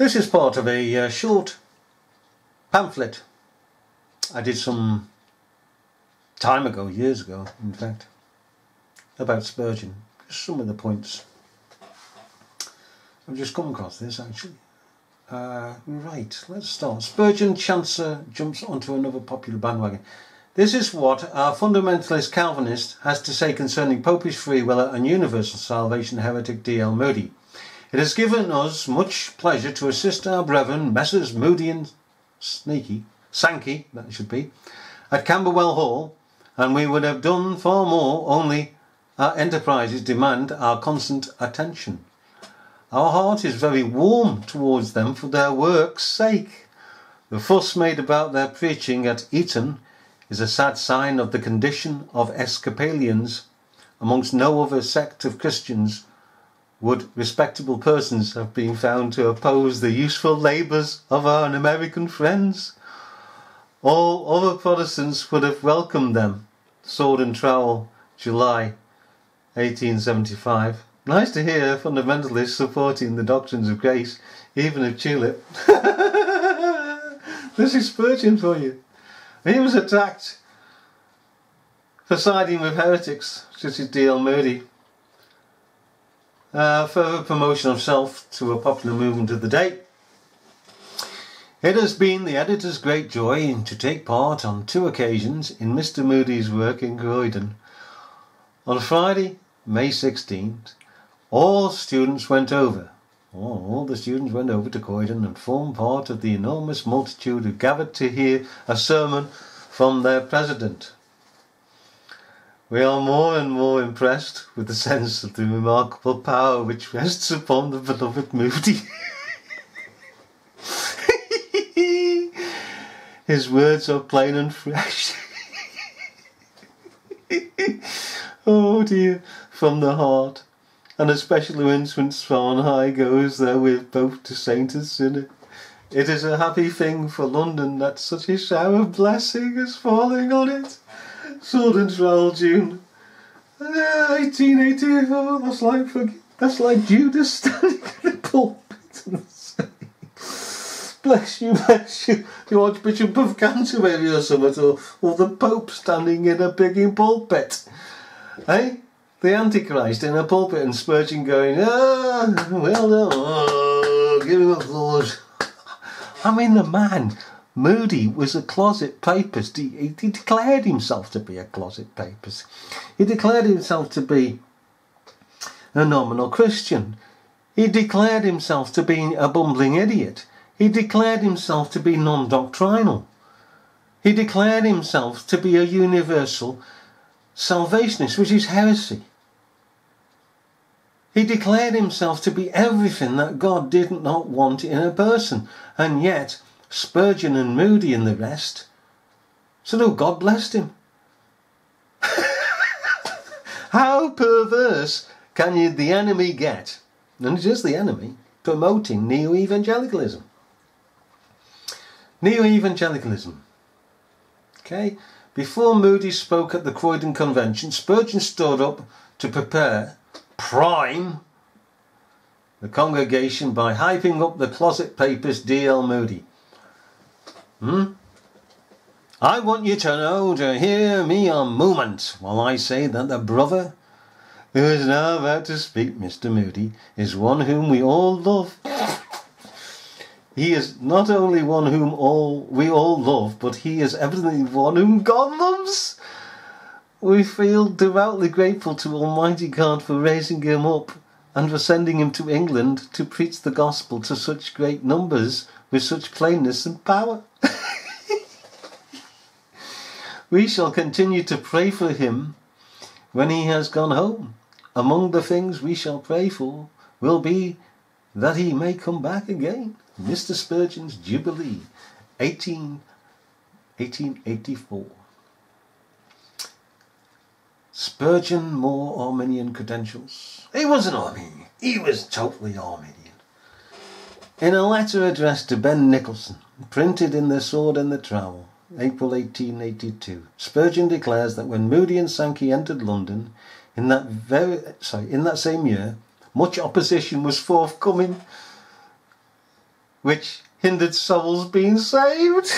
This is part of a uh, short pamphlet I did some time ago, years ago, in fact, about Spurgeon. Just some of the points. I've just come across this actually. Uh, right, let's start. Spurgeon Chancer jumps onto another popular bandwagon. This is what our fundamentalist Calvinist has to say concerning Popish free will and universal salvation heretic D.L. Moody. It has given us much pleasure to assist our brethren, Messrs. Moody and Sneaky, Sankey, that should be, at Camberwell Hall, and we would have done far more, only our enterprises demand our constant attention. Our heart is very warm towards them for their work's sake. The fuss made about their preaching at Eton is a sad sign of the condition of Episcopalians. Amongst no other sect of Christians would respectable persons have been found to oppose the useful labours of our American friends. All other Protestants would have welcomed them. Sword and Trowel, July 1875. Nice to hear fundamentalists supporting the doctrines of grace, even of Tulip. this is Spurgeon for you. He was attacked for siding with heretics, such as D.L. Moody. Uh, further promotion of self to a popular movement of the day. It has been the editor's great joy to take part on two occasions in Mr. Moody's work in Croydon. On Friday, May 16th, all students went over. All the students went over to Croydon and formed part of the enormous multitude who gathered to hear a sermon from their president. We are more and more impressed with the sense of the remarkable power which rests upon the beloved Moody. His words are plain and fresh. oh dear, from the heart and especially when from on high goes therewith both to saint and sinner. It is a happy thing for London that such a shower of blessing is falling on it. Sword and Trowel, June. Uh, 1884, that's like, that's like Judas standing in the pulpit and Bless you, bless you, the Archbishop of Canterbury or something, or, or the Pope standing in a big pulpit. Eh? the Antichrist in a pulpit and Spurgeon going, ah, well done, oh, give him applause. I mean, the man, Moody, was a closet papist. He, he declared himself to be a closet papist. He declared himself to be a nominal Christian. He declared himself to be a bumbling idiot. He declared himself to be non doctrinal. He declared himself to be a universal salvationist, which is heresy. He declared himself to be everything that God did not want in a person, and yet Spurgeon and Moody and the rest So Oh, God blessed him. How perverse can you, the enemy get, and it is the enemy, promoting neo evangelicalism? Neo evangelicalism. Okay, before Moody spoke at the Croydon Convention, Spurgeon stood up to prepare prime the congregation by hyping up the closet papist D.L. Moody. Hmm? I want you to know to hear me a moment while I say that the brother who is now about to speak, Mr. Moody, is one whom we all love. He is not only one whom all we all love, but he is evidently one whom God loves. We feel devoutly grateful to Almighty God for raising him up and for sending him to England to preach the gospel to such great numbers with such plainness and power. We shall continue to pray for him when he has gone home. Among the things we shall pray for will be that he may come back again. Mr. Spurgeon's Jubilee, 18, 1884. Spurgeon more Arminian credentials. He was an Arminian. He was totally Arminian. In a letter addressed to Ben Nicholson, printed in the Sword and the Trowel, April 1882, Spurgeon declares that when Moody and Sankey entered London in that very sorry in that same year, much opposition was forthcoming. which hindered souls being saved.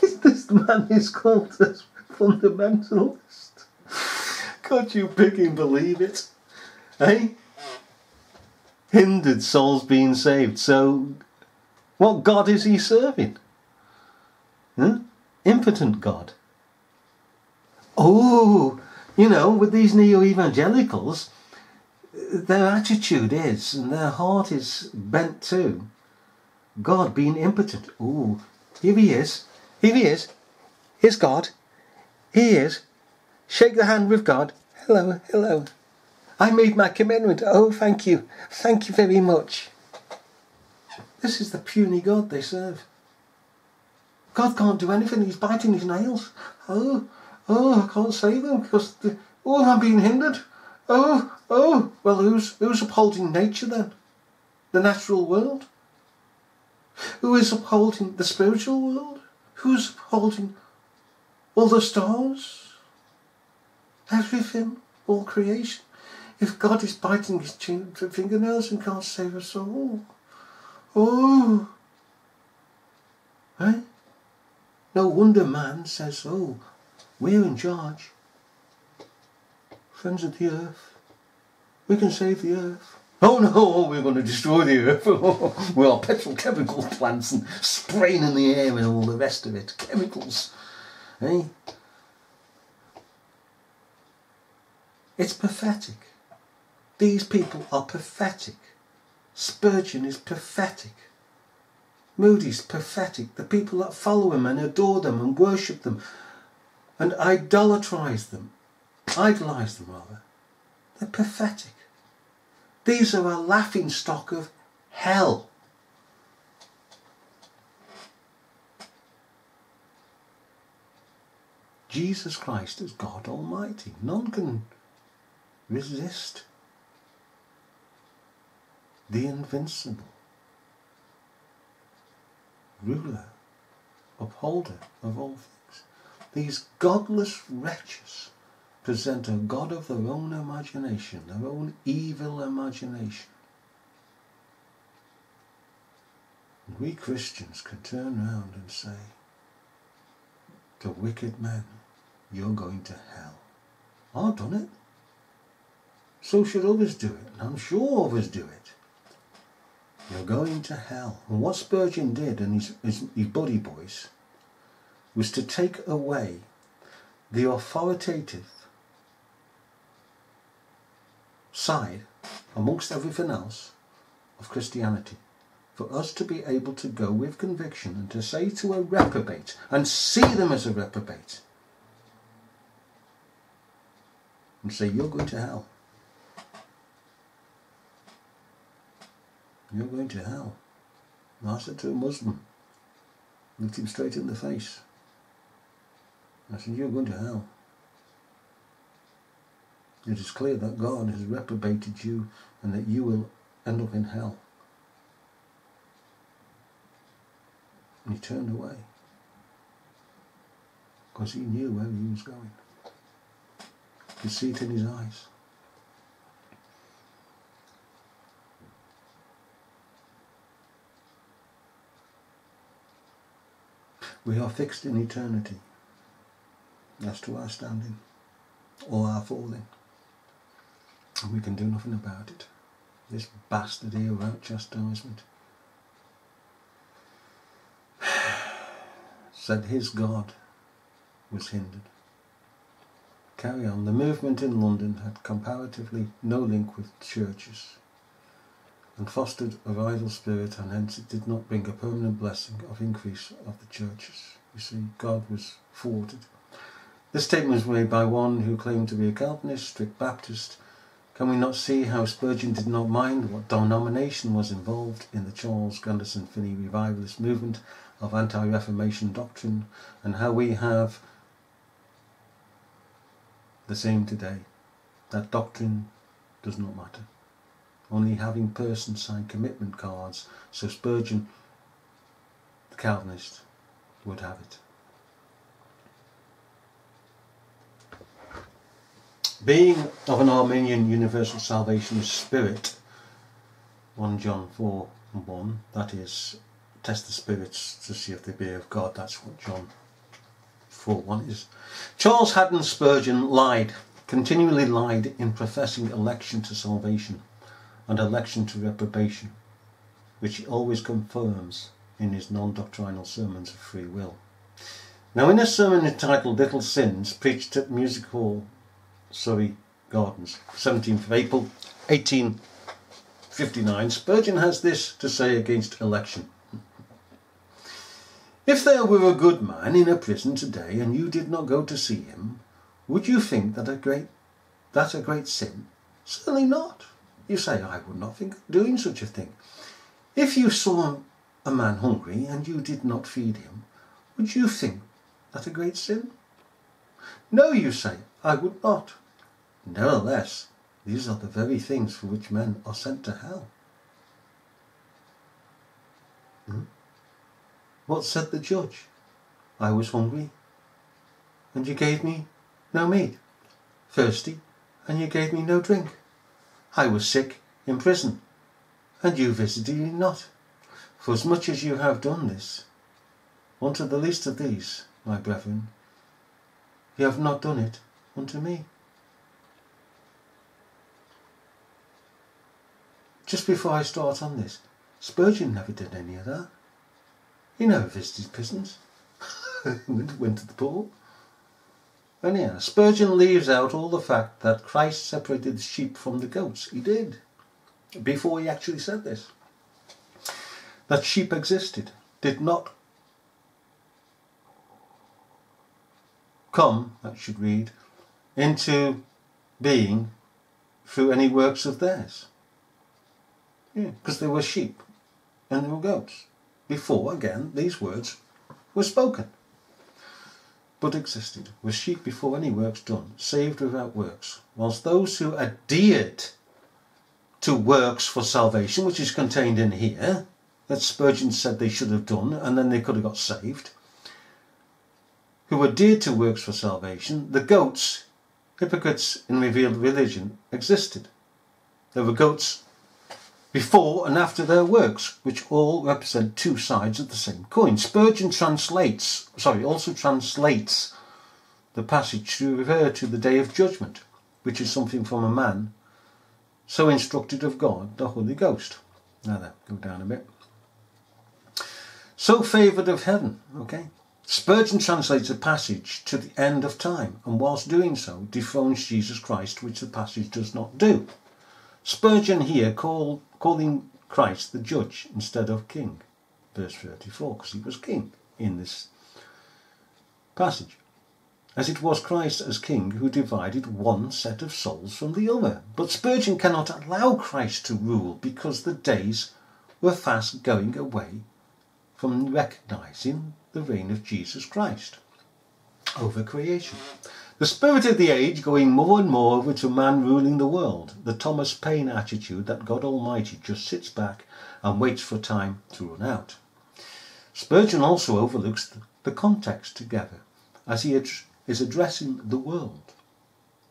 this man is called a fundamentalist. Could you picking believe it? Eh? Hindered souls being saved. So, what God is he serving? Impotent God. Oh, you know, with these neo evangelicals, their attitude is, and their heart is bent to, God being impotent. Oh, here he is. Here he is. Here's God. He is. Shake the hand with God. Hello, hello. I made my commitment. Oh, thank you. Thank you very much. This is the puny God they serve. God can't do anything. He's biting his nails. Oh, oh, I can't save them because, the, oh, I'm being hindered. Oh, oh, well, who's, who's upholding nature then? The natural world? Who is upholding the spiritual world? Who's upholding all the stars? Everything, all creation. If God is biting his chin, fingernails and can't save us all. Oh. Eh? No wonder man says, oh, we're in charge. Friends of the earth. We can save the earth. Oh no, we're going to destroy the earth. we are petrochemical plants and spraying in the air and all the rest of it. Chemicals. Eh? It's pathetic. These people are pathetic. Spurgeon is pathetic. Moody's pathetic. The people that follow him and adore them and worship them and idolatrize them, idolize them rather, they're pathetic. These are a laughing stock of hell. Jesus Christ is God Almighty. None can resist the invincible ruler, upholder of all things. These godless wretches present a God of their own imagination, their own evil imagination. And we Christians can turn round and say to wicked men, you're going to hell. I've done it. So should others do it, and I'm sure others do it. You're going to hell. And what Spurgeon did, and his, his, his buddy boys, was to take away the authoritative side, amongst everything else, of Christianity. For us to be able to go with conviction and to say to a reprobate and see them as a reprobate and say, You're going to hell. You're going to hell. I said to a Muslim, looked him straight in the face. I said, You're going to hell. It is clear that God has reprobated you and that you will end up in hell. And he turned away because he knew where he was going. You could see it in his eyes. We are fixed in eternity as to our standing or our falling and we can do nothing about it. This bastard here without chastisement said his God was hindered. Carry on. The movement in London had comparatively no link with churches and fostered a rival spirit and hence it did not bring a permanent blessing of increase of the churches. You see, God was thwarted. This statement was made by one who claimed to be a Calvinist, strict Baptist, can we not see how Spurgeon did not mind what denomination was involved in the Charles Grandison Finney revivalist movement of anti-Reformation doctrine and how we have the same today? That doctrine does not matter. Only having persons sign commitment cards so Spurgeon, the Calvinist, would have it. Being of an Arminian Universal salvation spirit, 1 John 4 and 1, that is, test the spirits to see if they be of God. That's what John 4 1 is. Charles Haddon Spurgeon lied, continually lied in professing election to salvation and election to reprobation, which he always confirms in his non doctrinal sermons of free will. Now, in a sermon entitled Little Sins, preached at Music Hall, Surrey Gardens, 17th of April 1859, Spurgeon has this to say against election. If there were a good man in a prison today and you did not go to see him, would you think that a great that a great sin? Certainly not. You say, I would not think of doing such a thing. If you saw a man hungry and you did not feed him, would you think that a great sin? No, you say, I would not. Nevertheless, these are the very things for which men are sent to hell. Hmm? What said the judge? I was hungry, and you gave me no meat, thirsty, and you gave me no drink. I was sick in prison, and you visited me not. For as much as you have done this, unto the least of these, my brethren, you have not done it unto me. Just before I start on this, Spurgeon never did any of that. He never visited prisons. went to the poor. Anyhow, Spurgeon leaves out all the fact that Christ separated the sheep from the goats. He did. Before he actually said this. That sheep existed, did not come, that should read, into being through any works of theirs. Yeah, because they were sheep and they were goats. Before, again, these words were spoken, but existed, were sheep before any works done, saved without works, whilst those who adhered to works for salvation, which is contained in here, that Spurgeon said they should have done, and then they could have got saved, who adhered to works for salvation, the goats, hypocrites in revealed religion, existed. There were goats before and after their works, which all represent two sides of the same coin. Spurgeon translates, sorry, also translates the passage to refer to the day of judgment, which is something from a man so instructed of God, the Holy Ghost. Now then, go down a bit. So favoured of heaven, okay? Spurgeon translates a passage to the end of time, and whilst doing so, dethrones Jesus Christ, which the passage does not do. Spurgeon here call, calling Christ the judge instead of king, verse 34, because he was king in this passage. As it was Christ as king who divided one set of souls from the other. But Spurgeon cannot allow Christ to rule because the days were fast going away from recognizing the reign of Jesus Christ over creation. The spirit of the age going more and more over to man ruling the world, the Thomas Paine attitude that God Almighty just sits back and waits for time to run out. Spurgeon also overlooks the context together as he is addressing the world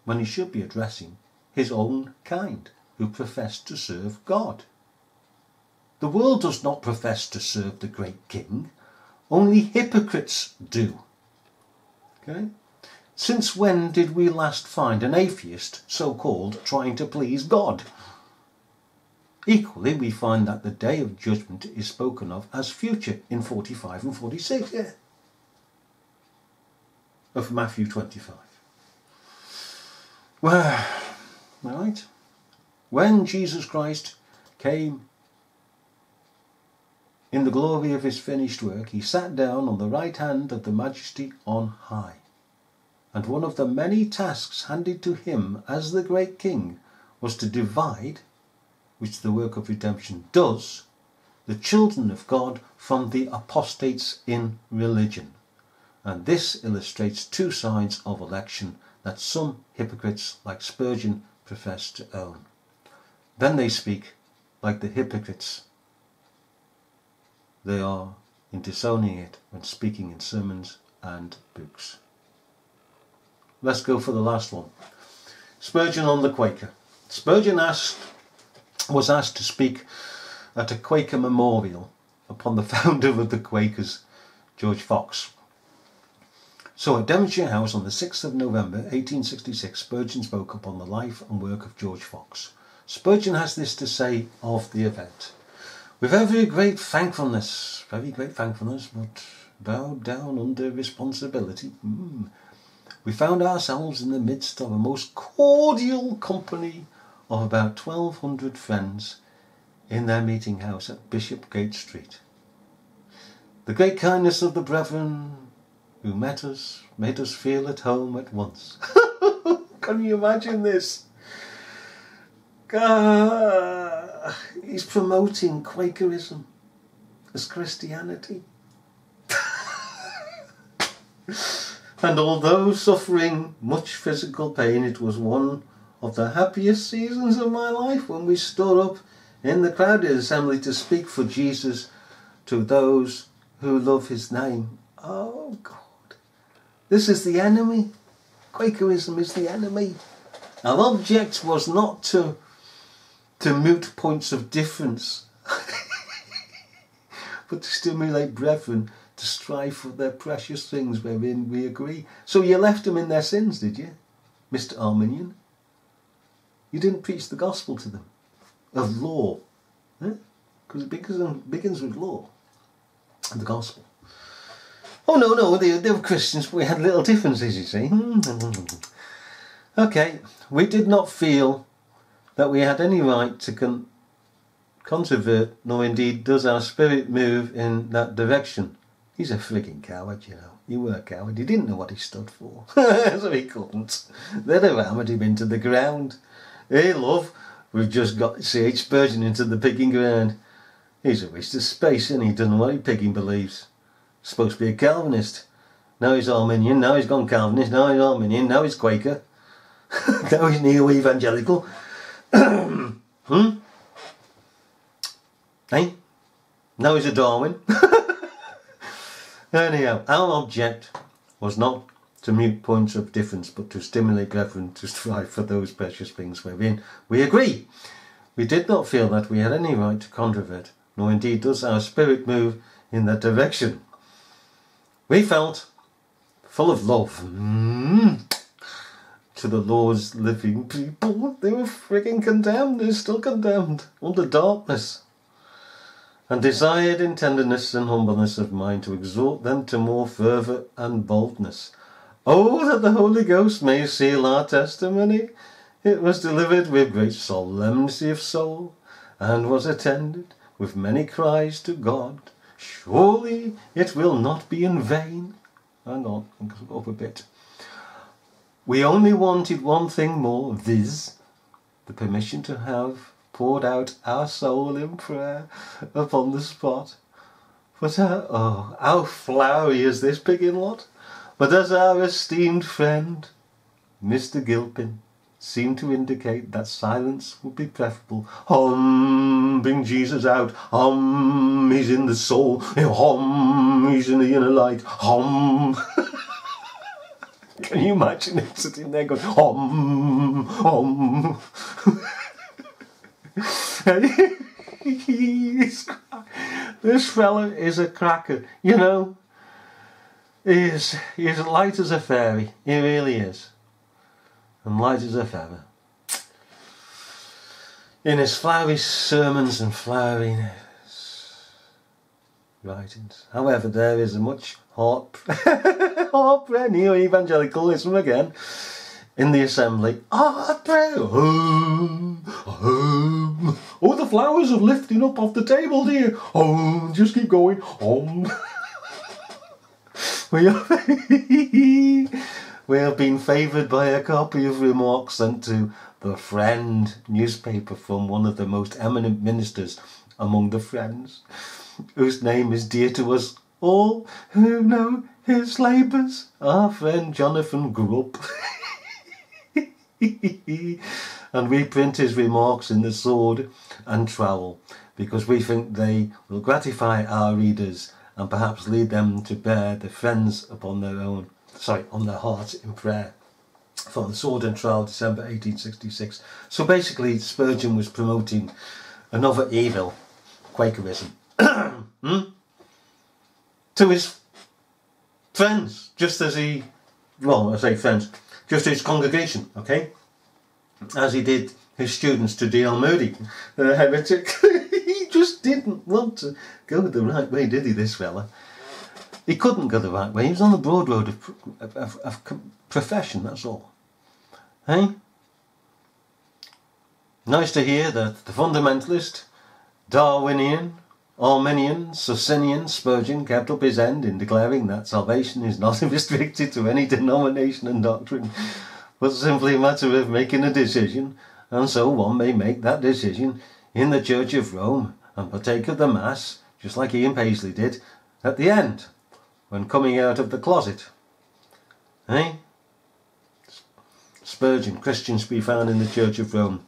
when he should be addressing his own kind who profess to serve God. The world does not profess to serve the great king, only hypocrites do. Okay? Since when did we last find an atheist, so called, trying to please God? Equally, we find that the day of judgment is spoken of as future in 45 and 46 yeah, of Matthew 25. Well, right. When Jesus Christ came in the glory of his finished work, he sat down on the right hand of the Majesty on high. And one of the many tasks handed to him as the great king was to divide, which the work of redemption does, the children of God from the apostates in religion. And this illustrates two sides of election that some hypocrites like Spurgeon profess to own. Then they speak like the hypocrites they are in disowning it when speaking in sermons and books. Let's go for the last one. Spurgeon on the Quaker. Spurgeon asked was asked to speak at a Quaker memorial upon the founder of the Quakers, George Fox. So at Devonshire House on the 6th of November 1866, Spurgeon spoke upon the life and work of George Fox. Spurgeon has this to say of the event. With every great thankfulness, very great thankfulness, but bowed down under responsibility, mm, we found ourselves in the midst of a most cordial company of about 1200 friends in their meeting house at Bishopgate Street. The great kindness of the brethren who met us made us feel at home at once. Can you imagine this? Uh, he's promoting Quakerism as Christianity. and although suffering much physical pain, it was one of the happiest seasons of my life when we stood up in the crowded assembly to speak for Jesus to those who love his name. Oh God. This is the enemy. Quakerism is the enemy. Our object was not to, to moot points of difference, but to stimulate brethren to strive for their precious things wherein we agree. So you left them in their sins, did you, Mr. Arminian? You didn't preach the gospel to them of law, eh? because it begins, begins with law, and the gospel. Oh no, no, they, they were Christians, but we had little differences, you see. Hmm. okay, we did not feel that we had any right to con- controvert, nor indeed does our spirit move in that direction. He's a frigging coward, you know. You were a coward. He didn't know what he stood for, so he couldn't. They'd have hammered him into the ground. Hey, love, we've just got C.H. Spurgeon into the picking ground. He's a waste of space, and he doesn't know what he pigging believes supposed to be a Calvinist. Now he's Arminian, now he's gone Calvinist, now he's Arminian, now he's Quaker. now he's neo-evangelical. hmm? Hey? Now he's a Darwin. Anyhow, our object was not to mute points of difference, but to stimulate brethren to strive for those precious things wherein we agree. We did not feel that we had any right to controvert, nor indeed does our spirit move in that direction. We felt full of love mm, to the Lord's living people. They were freaking condemned. They're still condemned under darkness. And desired in tenderness and humbleness of mind to exhort them to more fervour and boldness. Oh, that the Holy Ghost may seal our testimony. It was delivered with great solemnity of soul, and was attended with many cries to God Surely it will not be in vain. Hang on, up a bit. We only wanted one thing more, viz., the permission to have poured out our soul in prayer upon the spot. But uh, oh, how flowery is this pigging lot! But as our esteemed friend, Mr. Gilpin, seemed to indicate that silence would be preferable. Hum, bring Jesus out. Hum, he's in the soul. Hum, he's in the inner light. Hum. Can you imagine him sitting there going, hum, hum. this fella is a cracker, you know. He's, is, he is light as a fairy. He really is and light as a feather. In his flowery sermons and flowery writings. However, there is a much heart, heart prayer, neo-evangelicalism again, in the assembly. Prayer. Um, um. Oh, the flowers are lifting up off the table, dear. Oh, just keep going. Um. we are we have been favoured by a copy of remarks sent to the Friend newspaper from one of the most eminent ministers among the Friends, whose name is dear to us all who know his labours. Our friend Jonathan Grubb. and we print his remarks in the sword and trowel because we think they will gratify our readers and perhaps lead them to bear the friends upon their own sorry, on their hearts in prayer. for the Sword and Trowel, December 1866. So basically, Spurgeon was promoting another evil, Quakerism, hmm? to his friends, just as he, well, I say friends, just his congregation, okay? As he did his students to D.L. Moody, uh, the heretic. he just didn't want to go the right way, did he, this fella? He couldn't go the right way. He was on the broad road of, of, of profession, that's all. Hey? Nice to hear that the fundamentalist, Darwinian, Arminian, Socinian Spurgeon kept up his end in declaring that salvation is not restricted to any denomination and doctrine, but simply a matter of making a decision, and so one may make that decision in the Church of Rome and partake of the Mass, just like Ian Paisley did, at the end, when coming out of the closet. Eh? Spurgeon, Christians be found in the Church of Rome.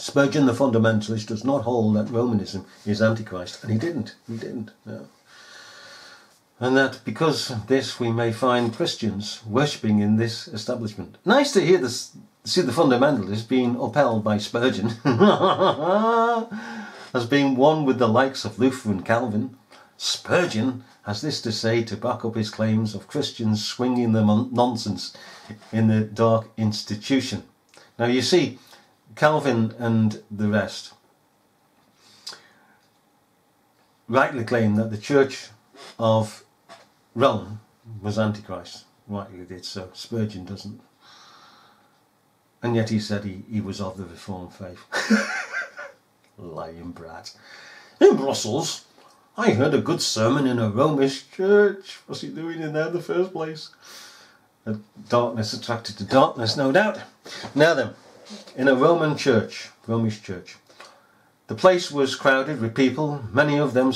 Spurgeon, the fundamentalist, does not hold that Romanism is Antichrist, and he didn't. He didn't. No. And that because of this we may find Christians worshipping in this establishment. Nice to hear this, see the fundamentalist being upheld by Spurgeon as being one with the likes of Luther and Calvin. Spurgeon has this to say to back up his claims of Christians swinging the nonsense in the dark institution. Now you see, Calvin and the rest rightly claim that the Church of Rome was Antichrist. Rightly did so. Spurgeon doesn't. And yet he said he, he was of the Reformed faith. Lying brat. In Brussels, I heard a good sermon in a Romish church. What's he doing in there in the first place? A darkness attracted to darkness, no doubt. Now then, in a Roman church, Romish church. The place was crowded with people, many of them